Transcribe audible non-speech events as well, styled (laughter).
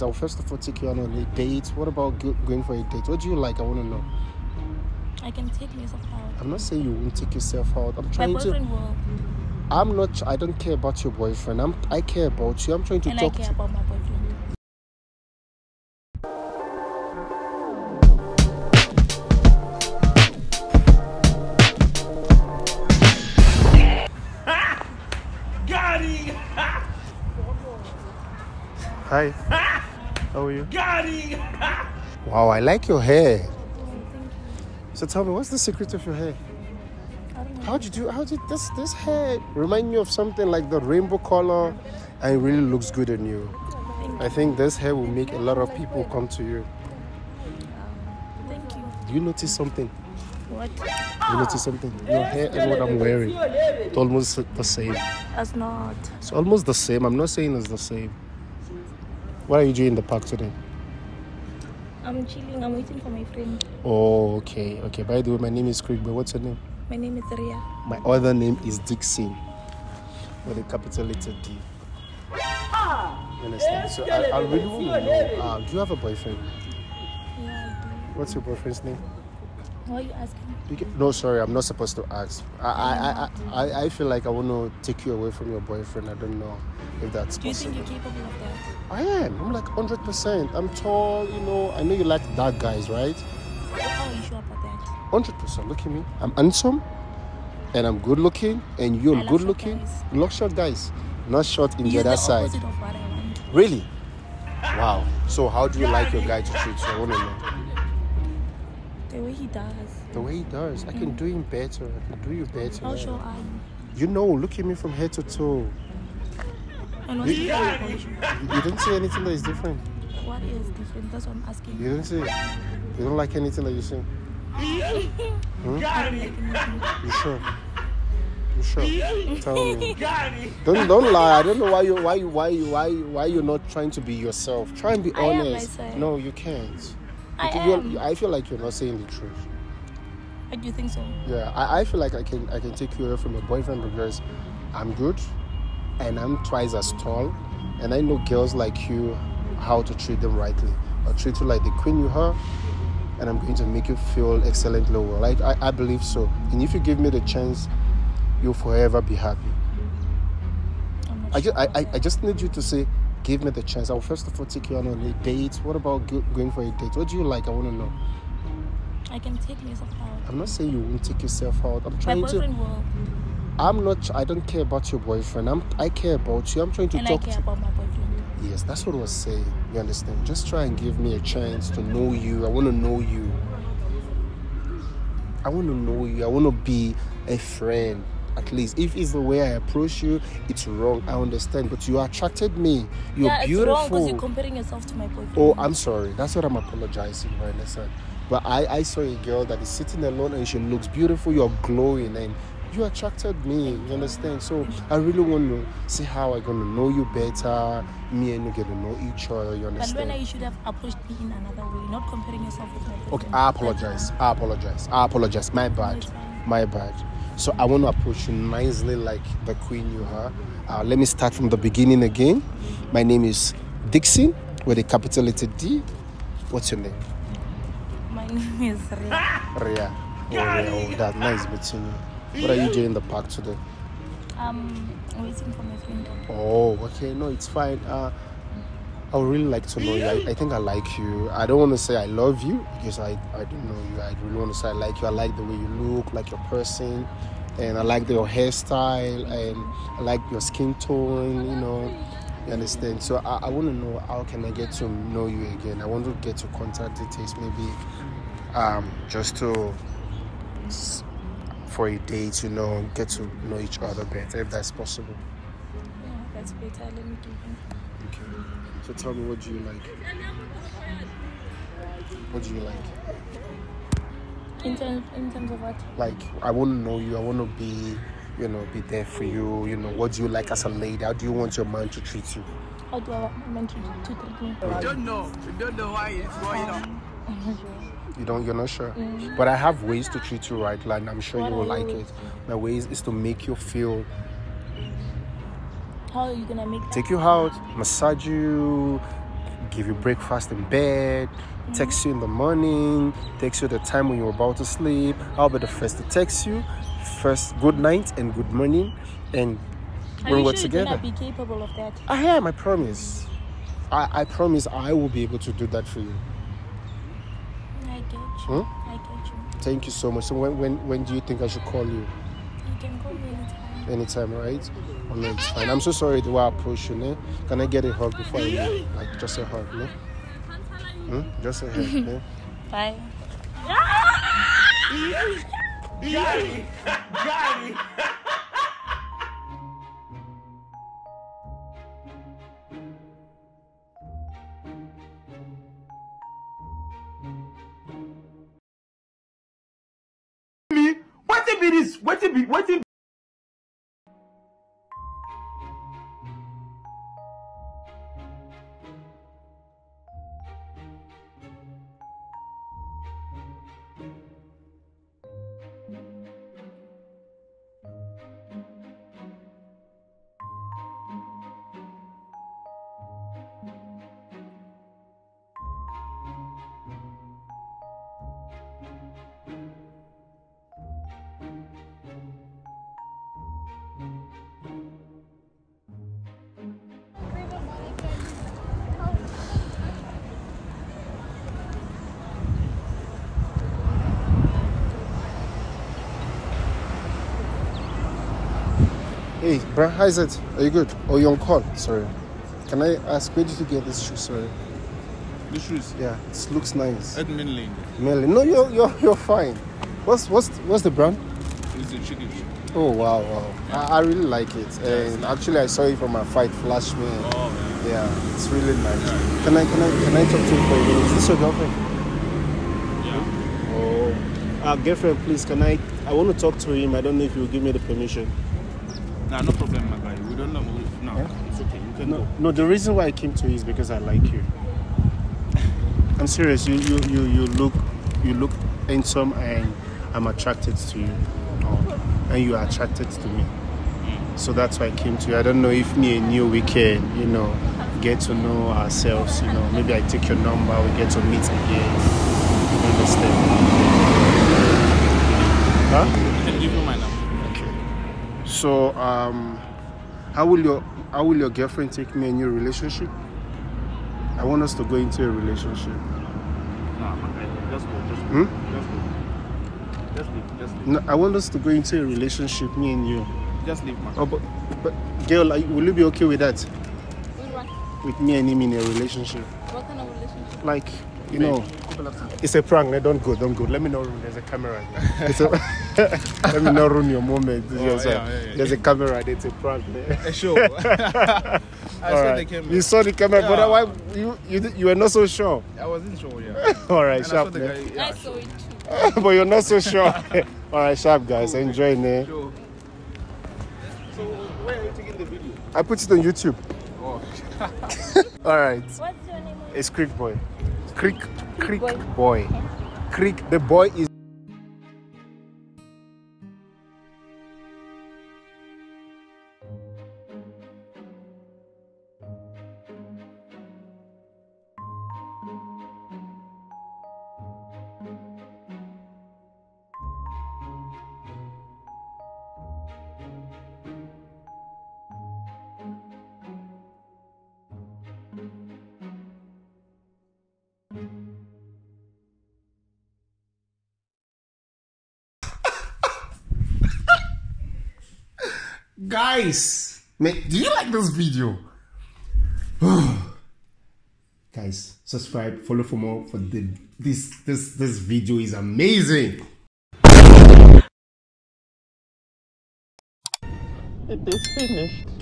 So I'll first of all take you on a date. What about go- going for a date? What do you like? I want to know. I can take myself out. I'm not saying you won't take yourself out. I'm My trying to. boyfriend will, I'm not. I don't care about your boyfriend. I'm. I care about you. I'm trying to and I talk care to. about my boyfriend. (laughs) Got him! Hi. (laughs) How are you? Got him! (laughs) Wow, I like your hair. So tell me, what's the secret of your hair? I don't. How did you? Do How did this this hair remind me of something like the rainbow color, and it really looks good on you? I think this hair will make a lot of people come to you. Thank you. Do you notice something? What? You notice something? Your hair and what I'm wearing, it's almost the same. That's not. It's almost the same. I'm not saying it's the same. What are you doing in the park today? I'm chilling. I'm waiting for my friend. Oh, okay, okay. By the way, my name is Craig, but what's your name? My name is Ria. My other name is Dixon, with a capital letter D. You understand? So I, I really want to know. Uh, do you have a boyfriend? Yeah, I What's your boyfriend's name? Do. Why are you asking? No, sorry, I'm not supposed to ask. I, I, I, I, I feel like I want to take you away from your boyfriend. I don't know if that's Do you think you're capable of that? I am. I'm like 100%. I'm tall, you know. I know you like dark guys, right? How are you sure about that? 100%. Look at me. I'm handsome and I'm good looking and you're good looking. guys. Look short guys. Not short in He's the the other side. of what I want. Really? Wow. So how do you like your guy to treat you? I want to know. The way he does. The way he does. I can mm. do him better. I can do you better. How sure are you? You know, look at me from head to toe. And You- you? Don't see anything that is different. What is different? That's what I'm asking. You don't see. You don't like anything that you see. (laughs) Don't. Hmm? You sure? You sure? Tell (laughs) me. Don't don't lie. I don't know why you why you why you why you- why you're not trying to be yourself. Try and be I honest. No, you can't. I am. I feel like you're not saying the truth. I do think so? Yeah, I, I feel like I can I can take you away from your boyfriend because I'm good and I'm twice as tall and I know girls like you how to treat them rightly. I'll treat you like the queen you are and I'm going to make you feel excellently well. I, I, I believe so. And if you give me the chance, you'll forever be happy. I just I, I. I just need you to say, give me the chance. I'll first of all take you on a date. What about go, going for a date? What do you like? I want to know. I can take myself out. I'm not saying you won't take yourself out. I'm My trying to. boyfriend will, I'm not. I don't care about your boyfriend. I'm. I care about you. I'm trying to and I talk care to. about my boyfriend. Yes, that's what I was saying. You understand? Just try and give me a chance to know you. I want to know you. I want to know you. I want to be a friend. At least, if it's the way I approach you, it's wrong. I understand, but you attracted me. You're yeah, it's beautiful. wrong because you're comparing yourself to my boyfriend. Oh, I'm sorry. That's what I'm apologizing for, understand? But I, I saw a girl that is sitting alone and she looks beautiful. You're glowing and you attracted me. You understand? So I really want to see how I'm going to know you better. Me and you get to know each other. You understand but when you should have approached me in another way, not comparing yourself with my. Okay, I apologize. I apologize. I apologize. My bad. My bad. So I want to approach you nicely like the queen you are. Uh, let me start from the beginning again. My name is Dixon with a capital letter D. What's your name? My name is Ria. (laughs) Ria. Oh, Ria. Oh, that nice meeting you. What are you doing in the park today? I'm waiting for my friend. Oh, okay. No, it's fine. Uh, I would really like to know you. I, I think I like you. I don't want to say I love you because I, I don't know you. I really want to say I like you. I like the way you look, like your person, and I like your hairstyle, and I like your skin tone. You know, you understand. So I, I want to know how can I get to know you again. I want to get your contact details, maybe, um, just to for a date. You know, get to know each other better if that's possible. Yeah, that's better. Let me give him. Okay. So tell me, what do you like? What do you like? In, terms, in terms of what? Like, I want to know you. I want to be, you know, be there for you. You know, what do you like as a lady? How do you want your man to treat you? How do I want men to, to treat me? We don't know. We don't know why it's going on. I'm not sure. You don't. You're not sure. Mm. But I have ways to treat you right, like I'm sure What you will like it. My ways is to make you feel, How are you gonna make that? take you out, massage you, give you breakfast in bed, text you in the morning, text you the time when you're about to sleep. I'll be the first to text you. First, good night and good morning. And when we're sure together. be capable of that? I am, I promise. I, I promise I will be able to do that for you. I get you. Hmm? I get you. Thank you so much. So when when, when do you think I should call you? You can call me anytime. Anytime, right? Oh, no, it's fine. I'm so sorry the way I approach you. Eh? Ne? Can I get a hug before I leave? Like just a hug, ne? Hmm? Just a hug, ne? Eh? (laughs) Bye. Gotti! Gotti! Me? What be this? What be? What Hey, bro, how is it? Are you good? Oh, you're on call. Sorry. Can I ask where did you get this shoe? Sorry. The shoes. Yeah, it looks nice. Admin Lane. Melly, no, you're you're you're fine. What's what's what's the brand? It's a chicken shoe. Oh wow, wow. I, I really like it. And actually, I saw it from my fight, Flash Me. Oh man. Yeah, it's really nice. Can I can I can I talk to you for a minute? Is this your girlfriend? Yeah. Oh, uh, girlfriend, please. Can I? I want to talk to him. I don't know if you will give me the permission. Nah, no problem, my guy. We don't know. No, Yeah? it's okay. You can No, go. no. The reason why I came to you is because I like you. I'm serious. You you you you look you look handsome and I'm attracted to you. And you are attracted to me. Mm. So that's why I came to you. I don't know if me and you we can, you know, get to know ourselves. You know, maybe I take your number, we get to meet again. You understand? Huh? I can give you my number. Okay. So, um, how will your how will your girlfriend take me in your relationship? I want us to go into a relationship. Nah, my guy. Just go. Just go. Hmm? Just go. Just leave. Just leave. No, I want us to go into a relationship, me and you. Just leave, my guy. Oh, but, but girl, like, will you be okay with that? With what? With me and him in a relationship? What kind of relationship? Like, you know, it's a prank. No, don't go, don't go. Let me not ruin. There's a camera. It's a, (laughs) let me not ruin your moment. Oh, yeah, yeah, yeah. There's a camera. It's a prank. Man. Eh, (laughs) sure. (laughs) I All saw right. the camera. You saw the camera, but why you, you you were not so sure? I wasn't sure, yeah. All right, And I saw sharp. the man. guy. Yeah, I saw sure. it too. but you're not so sure. All right, sharp guys, enjoy man. Sure. So, where are you taking the video? I put it on YouTube. Oh. All right, What's your name? It's Creek Boi. Creek Creek Boi. Boy. Creek. The boy is. Guys, man, do you like this video? (sighs) Guys, subscribe, follow for more. For the this this this video is amazing. It is finished.